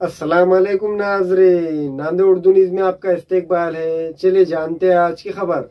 अस्सलाम नाजरे नांदे उर्दू न्यूज़ में आपका इस्तेकबाल है। चले जानते हैं आज की खबर।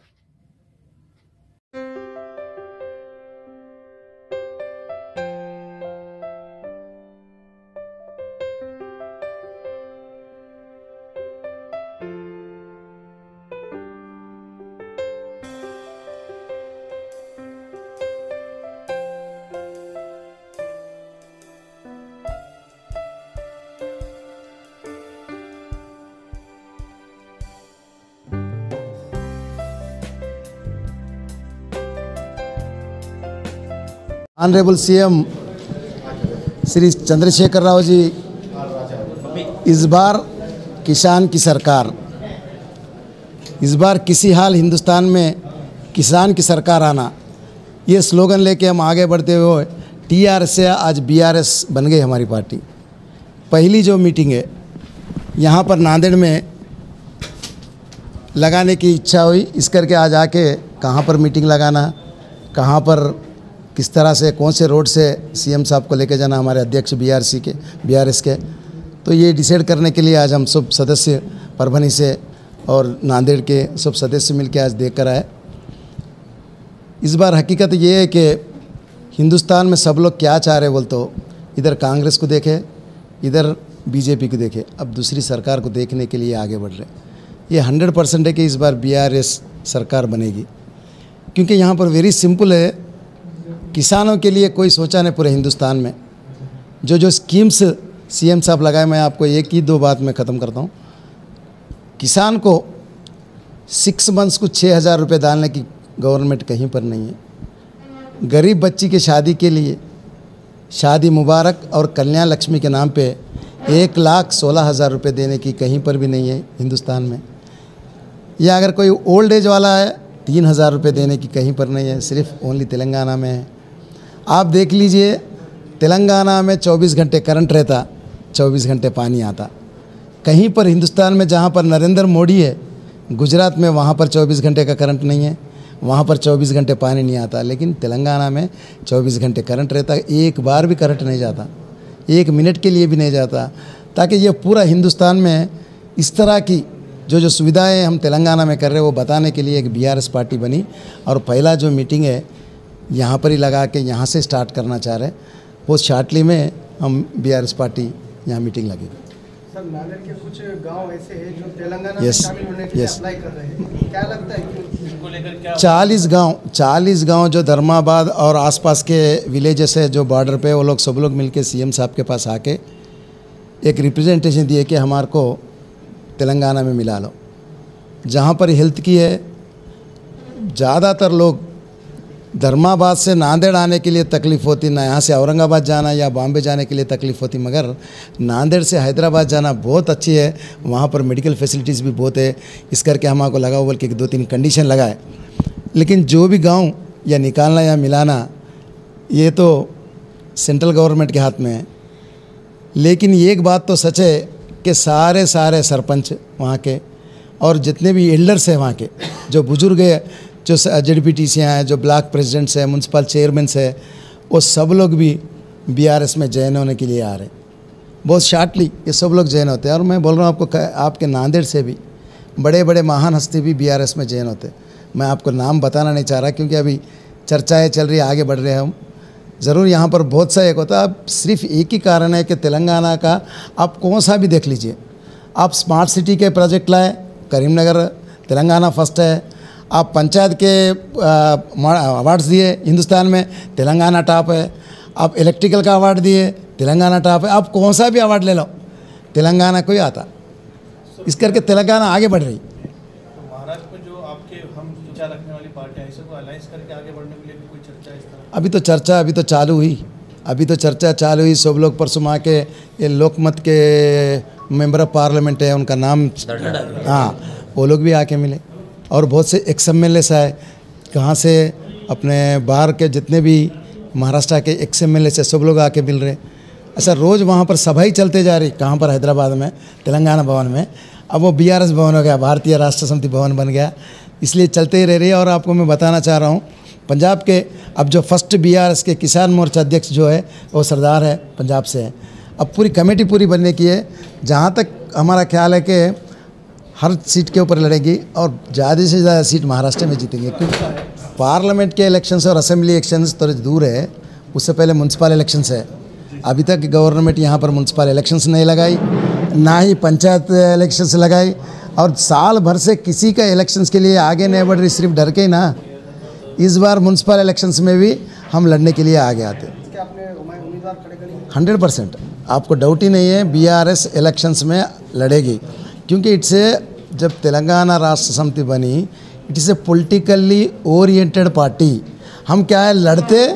ऑनरेबल सीएम श्री चंद्रशेखर राव जी इस बार किसान की सरकार, इस बार किसी हाल हिंदुस्तान में किसान की सरकार आना, ये स्लोगन लेके हम आगे बढ़ते हुए टीआरएस से आज बीआरएस बन गई हमारी पार्टी। पहली जो मीटिंग है, यहाँ पर नांदेड़ में लगाने की इच्छा हुई, इस करके आज आके कहाँ पर मीटिंग लगाना, कहाँ पर किस तरह से, कौन से रोड से सीएम साहब को लेके जाना हमारे अध्यक्ष बीआरसी के बीआरएस के? तो ये डिसाइड करने के लिए आज हम सब सदस्य परभनी से और नांदेड़ के सब सदस्य मिलकर आज देख कर आए। इस बार हकीकत ये है कि हिंदुस्तान में सब लोग क्या चाह रहे बोल तो इधर कांग्रेस को देखे, इधर बीजेपी को देखे। अब दूसरी सरकार को देखने के लिए आगे बढ़ रहे। ये हंड्रेड परसेंट है कि इस बार बीआरएस सरकार बनेगी। क्योंकि यहाँ पर वेरी सिंपल है किसानों के लिए कोई सोचा नहीं पूरे हिंदुस्तान में। जो जो स्कीम्स सीएम साहब लगाए, मैं आपको एक ही दो बात में ख़त्म करता हूँ। किसान को सिक्स मंथ्स को छः हज़ार रुपये डालने की गवर्नमेंट कहीं पर नहीं है। गरीब बच्ची की शादी के लिए शादी मुबारक और कल्याण लक्ष्मी के नाम पे एक लाख सोलह हज़ार रुपये देने की कहीं पर भी नहीं है हिंदुस्तान में। या अगर कोई ओल्ड एज वाला है, तीन हज़ार रुपये देने की कहीं पर नहीं है, सिर्फ़ ओनली तेलंगाना में है। आप देख लीजिए, तेलंगाना में 24 घंटे करंट रहता 24 घंटे पानी आता। कहीं पर हिंदुस्तान में जहाँ पर नरेंद्र मोदी है, गुजरात में वहाँ पर 24 घंटे का करंट नहीं है, वहाँ पर 24 घंटे पानी नहीं आता। लेकिन तेलंगाना में 24 घंटे करंट रहता, एक बार भी करंट नहीं जाता, एक मिनट के लिए भी नहीं जाता, ताकि ये पूरा हिंदुस्तान में इस तरह की जो जो सुविधाएँ हम तेलंगाना में कर रहे हैं, वो बताने के लिए एक बीआरएस पार्टी बनी। और पहला जो मीटिंग है यहाँ पर ही लगा के यहाँ से स्टार्ट करना चाह रहे हैं। वो शार्टली में हम बीआरएस पार्टी यहाँ मीटिंग लगी। सर नांदेड़ के कुछ गाँव ऐसे हैं जो तेलंगाना Yes, में शामिल होने के लिए अप्लाई कर रहे हैं। क्या लगता है इनको लेकर क्या चालीस गाँव चालीस गाँव जो धर्माबाद और आसपास के विलेजेस है जो बॉर्डर पे वो लोग सब लोग मिलके सीएम साहब के पास आके एक रिप्रेजेंटेशन दिए कि हमारे को तेलंगाना में मिला लो। जहाँ पर हेल्थ की है ज़्यादातर लोग धर्माबाद से नांदेड़ आने के लिए तकलीफ़ होती, ना यहाँ से औरंगाबाद जाना या बॉम्बे जाने के लिए तकलीफ़ होती, मगर नांदेड़ से हैदराबाद जाना बहुत अच्छी है। वहाँ पर मेडिकल फैसिलिटीज़ भी बहुत है। इस करके हम आपको लगा बोल के दो तीन कंडीशन लगाए। लेकिन जो भी गाँव या निकालना या मिलाना, ये तो सेंट्रल गवर्नमेंट के हाथ में है। लेकिन एक बात तो सच है कि सारे सारे सरपंच वहाँ के और जितने भी एल्डर्स हैं वहाँ के, जो बुज़ुर्ग जो जेड पी टी हैं, जो ब्लॉक प्रेसिडेंट्स हैं म्यूनसिपल चेयरमैन है, वो सब लोग भी बीआरएस में जॉइन होने के लिए आ रहे बहुत शार्टली ये सब लोग जॉइन होते हैं। और मैं बोल रहा हूँ आपको आपके नांदेड़ से भी बड़े बड़े महान हस्ती भी बीआरएस में जॉइन होते हैं। मैं आपको नाम बताना नहीं चाह रहा, क्योंकि अभी चर्चाएँ चल रही, आगे बढ़ रहे हैं हम। ज़रूर यहाँ पर बहुत सा एक होता है। अब सिर्फ़ एक ही कारण है कि तेलंगाना का, आप कौन सा भी देख लीजिए। आप स्मार्ट सिटी के प्रोजेक्ट लाए करीमनगर तेलंगाना फ़र्स्ट है। आप पंचायत के अवार्ड्स दिए हिंदुस्तान में तेलंगाना टॉप है। आप इलेक्ट्रिकल का अवार्ड दिए तेलंगाना टॉप है। आप कौन सा भी अवार्ड ले लो तेलंगाना कोई आता। इस करके तेलंगाना आगे बढ़ रही। तो महाराष्ट्र में जो आपके हम विचार रखने वाली पार्टी को अलायंस करके आगे बढ़ने के लिए भी कोई चर्चा इस तरह? अभी तो चर्चा अभी तो चालू हुई। अभी तो चर्चा चालू हुई सब लोग परसों आके ये लोकमत के मेंबर ऑफ़ पार्लियामेंट है उनका नाम हाँ वो लोग भी आके मिले। और बहुत से एक्स एम एल आए। कहाँ से? अपने बाहर के जितने भी महाराष्ट्र के एक्स एम एल सब लोग आके मिल रहे अच्छा रोज़ वहाँ पर सभा ही चलते जा रही। कहाँ पर? हैदराबाद में, तेलंगाना भवन में। अब वो बीआरएस भवन हो गया, भारतीय राष्ट्र समिति भवन बन गया। इसलिए चलते ही रह रही है और आपको मैं बताना चाह रहा हूँ, पंजाब के अब जो फ़र्स्ट बीआरएस के किसान मोर्चा अध्यक्ष जो है, वो सरदार है, पंजाब से है। अब पूरी कमेटी पूरी बनने की है। जहाँ तक हमारा ख्याल है कि हर सीट के ऊपर लड़ेगी और ज़्यादा से ज़्यादा सीट महाराष्ट्र में जीतेंगे। क्योंकि पार्लियामेंट के इलेक्शंस और असेंबली इलेक्शंस थोड़े दूर है, उससे पहले म्यूनसिपल इलेक्शंस है। अभी तक गवर्नमेंट यहाँ पर म्यूनसिपल इलेक्शंस नहीं लगाई, ना ही पंचायत इलेक्शंस लगाई और साल भर से किसी का इलेक्शंस के लिए आगे नहीं बढ़ रही, सिर्फ़ डर के ही ना। इस बार म्यूनसिपल इलेक्शंस में भी हम लड़ने के लिए आगे आते। हंड्रेड परसेंट आपको डाउट ही नहीं है बीआरएस इलेक्शंस में लड़ेगी। क्योंकि इट्स ए जब तेलंगाना राष्ट्र समिति बनी it is a politically oriented party हम क्या है, लड़ते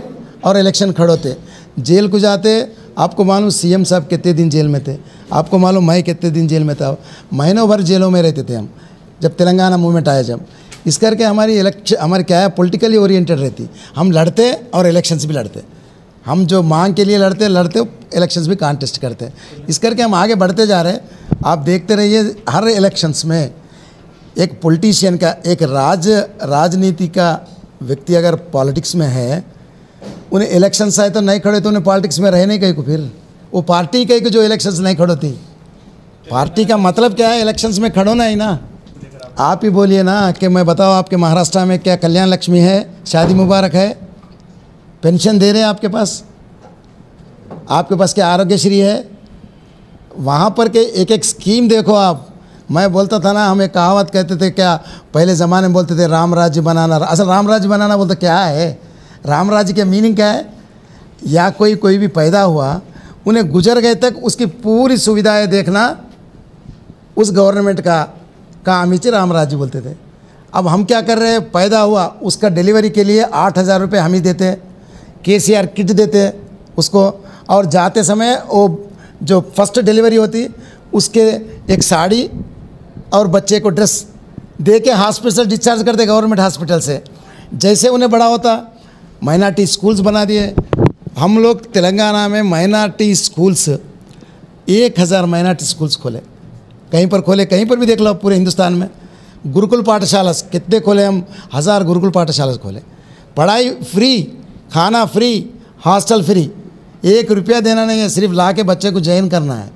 और इलेक्शन खड़ोते. जेल को जाते, आपको मालूम सीएम साहब कितने दिन जेल में थे? आपको मालूम मैं कितने दिन जेल में था? महीनों भर जेलों में रहते थे हम, जब तेलंगाना मूवमेंट आया जब. इस करके हमारी इलेक्शन हमारी क्या है पोलिटिकली ओरिएंटेड रहती. हम लड़ते और इलेक्शंस भी लड़ते. हम जो मांग के लिए लड़ते लड़ते इलेक्शंस भी कॉन्टेस्ट करते इस करके हम आगे बढ़ते जा रहे हैं। आप देखते रहिए, हर इलेक्शंस में एक पॉलिटिशियन का, एक राज, राजनीति का व्यक्ति अगर पॉलिटिक्स में है, उन्हें इलेक्शंस आए तो नहीं खड़े तो उन्हें पॉलिटिक्स में रहे नहीं कहीं को फिर। वो पार्टी कहीं को जो इलेक्शंस नहीं खड़ोती पार्टी का मतलब क्या है? इलेक्शंस में खड़ो ना ही ना। आप ही बोलिए ना कि मैं बताओ आपके महाराष्ट्र में क्या कल्याण लक्ष्मी है, शादी मुबारक है। पेंशन दे रहे हैं आपके पास? आपके पास क्या आरोग्यश्री है? वहाँ पर के एक एक स्कीम देखो आप। मैं बोलता था ना, हम एक कहावत कहते थे क्या? पहले ज़माने में बोलते थे, राम राज्य बनाना। असल राम राज्य बनाना बोलते क्या है? राम राज्य के मीनिंग क्या है? या कोई कोई भी पैदा हुआ, उन्हें गुजर गए तक उसकी पूरी सुविधाएँ देखना, उस गवर्नमेंट का काम ही राम राज्य बोलते थे। अब हम क्या कर रहे हैं? पैदा हुआ, उसका डिलीवरी के लिए आठ हज़ार रुपये हम ही देते हैं। के सी आर किट देते उसको, और जाते समय वो जो फ़र्स्ट डिलीवरी होती, उसके एक साड़ी और बच्चे को ड्रेस दे के हॉस्पिटल डिस्चार्ज करते गवर्नमेंट हॉस्पिटल से। जैसे उन्हें बड़ा होता माइनॉरिटी स्कूल्स बना दिए। हम लोग तेलंगाना में माइनॉरिटी स्कूल्स, एक हज़ार माइनॉरिटी स्कूल्स खोले। कहीं पर खोले, कहीं पर भी देख लो पूरे हिंदुस्तान में। गुरुकुल पाठशाला कितने खोले हम, हज़ार गुरुकुल पाठशाला खोले। पढ़ाई फ्री खाना फ्री, हॉस्टल फ्री। एक रुपया देना नहीं है, सिर्फ़ ला के बच्चे को जॉइन करना है।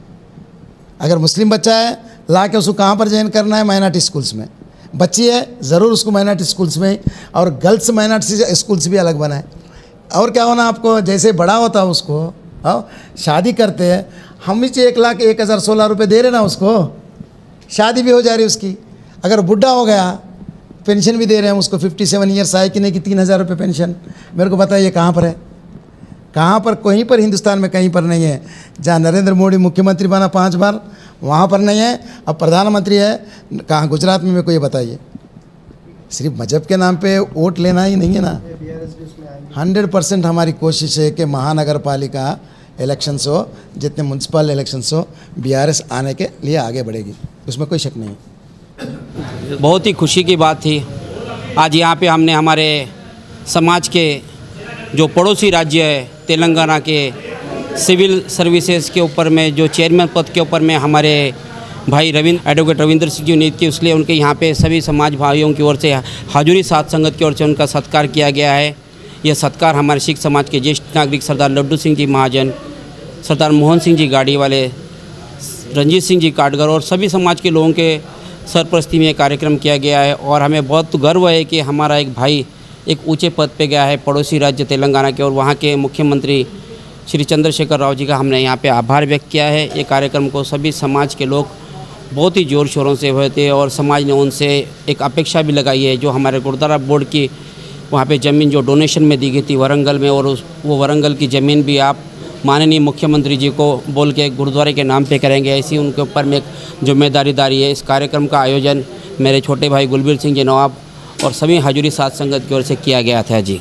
अगर मुस्लिम बच्चा है ला के उसको कहाँ पर ज्वाइन करना है? माइनॉरिटी स्कूल्स में। बच्ची है, ज़रूर उसको माइनॉरिटी स्कूल्स में, और गर्ल्स माइनॉरिटी स्कूल्स भी अलग बनाए। और क्या होना आपको, जैसे बड़ा होता है उसको हाँ शादी करते हैं, हम ही एक लाख एक हज़ार सोलह रुपये दे रहे ना उसको, शादी भी हो जा रही उसकी। अगर बुढ़ा हो गया पेंशन भी दे रहे हैं, उसको फिफ्टी सेवन ईयर्स आए कि नहीं, कि तीन हज़ार रुपये पेंशन। मेरे को बताइए, कहाँ पर है? कहाँ पर? कहीं पर हिंदुस्तान में कहीं पर नहीं है। जहाँ नरेंद्र मोदी मुख्यमंत्री बना पाँच बार, वहाँ पर नहीं है। अब प्रधानमंत्री है, कहाँ गुजरात में, मेरे को ये बताइए। सिर्फ़ मज़हब के नाम पे वोट लेना ही नहीं है ना। हंड्रेड परसेंट हमारी कोशिश है कि महानगर पालिका इलेक्शंस हो, जितने म्यूनसिपल इलेक्शंस हो बीआरएस आने के लिए आगे बढ़ेगी। उसमें कोई शक नहीं बहुत ही खुशी की बात थी। आज यहाँ पे हमने हमारे समाज के जो पड़ोसी राज्य है, तेलंगाना के सिविल सर्विसेज़ के ऊपर में, जो चेयरमैन पद के ऊपर में हमारे भाई रविंद्र एडवोकेट रविंद्र सिंह जी नियुक्त की इसलिए उनके यहाँ पे सभी समाज भाइयों की ओर से हाजुरी सात संगत की ओर से उनका सत्कार किया गया है। यह सत्कार हमारे सिख समाज के ज्येष्ठ नागरिक सरदार लड्डू सिंह जी महाजन, सरदार मोहन सिंह जी गाड़ी वाले, रंजीत सिंह जी काटगर और सभी समाज के लोगों के सरपरस्ती में कार्यक्रम किया गया है और हमें बहुत गर्व है कि हमारा एक भाई एक ऊँचे पद पे गया है पड़ोसी राज्य तेलंगाना के और वहाँ के मुख्यमंत्री श्री चंद्रशेखर राव जी का हमने यहाँ पे आभार व्यक्त किया है। ये कार्यक्रम को सभी समाज के लोग बहुत ही ज़ोर शोरों से हुए थे और समाज ने उनसे एक अपेक्षा भी लगाई है। जो हमारे गुरुद्वारा बोर्ड की वहाँ पे ज़मीन जो डोनेशन में दी गई थी वरंगल में और उस वो वरंगल की ज़मीन भी आप माननीय मुख्यमंत्री जी को बोल के गुरुद्वारे के नाम पे करेंगे। ऐसी उनके ऊपर में ज़िम्मेदारी दारी है। इस कार्यक्रम का आयोजन मेरे छोटे भाई गुलबीर सिंह जी नवाब और सभी हजूरी सात संगत की ओर से किया गया था जी।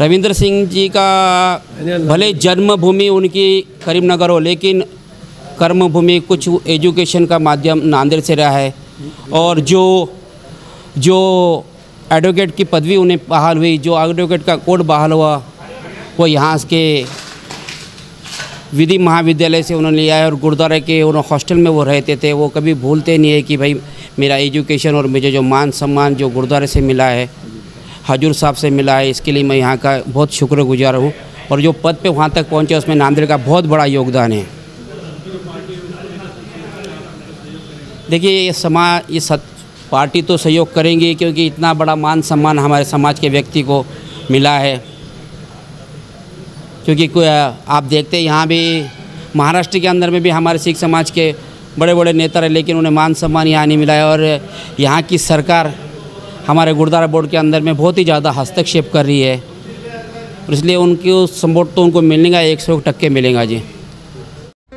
रविंद्र सिंह जी का भले जन्मभूमि उनकी करीमनगर हो, लेकिन कर्मभूमि कुछ एजुकेशन का माध्यम नांदेड़ से रहा है। और जो जो एडवोकेट की पदवी उन्हें बहाल हुई, जो एडवोकेट का कोड बहाल हुआ, वो यहाँ के विधि महाविद्यालय से उन्होंने लिया है और गुरुद्वारा के उन्होंने हॉस्टल में वो रहते थे। वो कभी भूलते नहीं है कि भाई मेरा एजुकेशन और मुझे जो मान सम्मान जो गुरुद्वारे से मिला है, हजूर साहब से मिला है, इसके लिए मैं यहाँ का बहुत शुक्रगुजार हूँ। और जो पद पे वहाँ तक पहुँचे, उसमें नांदेड़ का बहुत बड़ा योगदान है। देखिए, ये समाज ये सत पार्टी तो सहयोग करेंगी, क्योंकि इतना बड़ा मान सम्मान हमारे समाज के व्यक्ति को मिला है। क्योंकि आप देखते हैं, यहाँ भी, महाराष्ट्र के अंदर में भी हमारे सिख समाज के बड़े बड़े नेता रहे, लेकिन उन्हें मान सम्मान यहाँ नहीं मिला है। और यहाँ की सरकार हमारे गुरुद्वारा बोर्ड के अंदर में बहुत ही ज़्यादा हस्तक्षेप कर रही है। इसलिए उनकी सपोर्ट तो उनको मिलेगा एक सौ टक्के मिलेगा जी।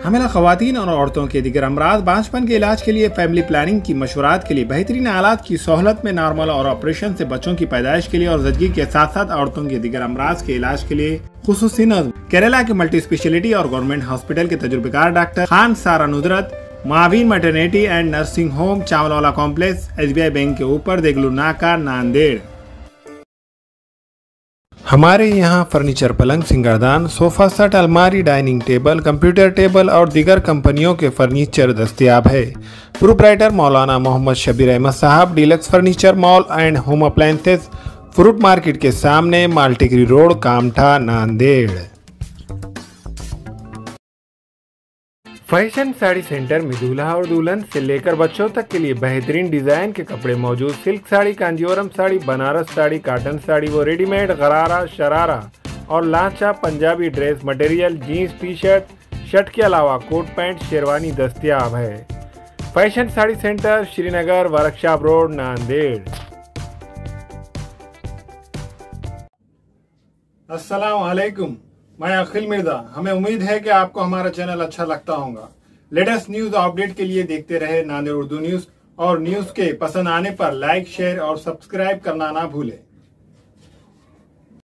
हमेला खातन और औरतों के दिगर अमराज बांझपन के इलाज के लिए फैमिली प्लानिंग की मशवरात के लिए बेहतरीन आलात की सहूलत में नॉर्मल और ऑपरेशन से बच्चों की पैदाइश के लिए और जदगी के साथ साथ औरतों के दिगर अमराज के इलाज के लिए खसूसी नज्म। केरला के मल्टी स्पेशलिटी और गवर्नमेंट हॉस्पिटल के तजुर्बेकार doctor Khan Sara Nuzrat मावीन maternity and nursing home Chawalwala complex Yes Bank के ऊपर देगलू नाका, नांदेड़। हमारे यहाँ फर्नीचर, पलंग, सिंगारदान, सोफा सेट, अलमारी, डाइनिंग टेबल, कंप्यूटर टेबल और दीगर कंपनियों के फर्नीचर दस्तियाब है। प्रोपराइटर मौलाना मोहम्मद शबीर अहमद साहब, deluxe furniture mall and home appliances fruit market के सामने, माल्टिग्री road, Kamtha, Nanded. Fashion sari centre में दूल्हा और दुल्हन से लेकर बच्चों तक के लिए बेहतरीन डिज़ाइन के कपड़े मौजूद। सिल्क साड़ी कांजीवरम साड़ी, बनारस साड़ी काटन साड़ी, वो रेडीमेड गरारा, शरारा और लाचा Punjabi dress material jeans T shirt shirt के अलावा कोट पैंट शेरवानी दस्तियाब है। Fashion sari centre Srinagar, workshop road, Nanded. अस्सलाम वालेकुम मैं अखिल मिर्ज़ा, हमें उम्मीद है कि आपको हमारा चैनल अच्छा लगता होगा। लेटेस्ट न्यूज़ अपडेट के लिए देखते रहे नांदेड़ उर्दू न्यूज़ और न्यूज़ के पसंद आने पर लाइक, शेयर और सब्सक्राइब करना ना भूलें।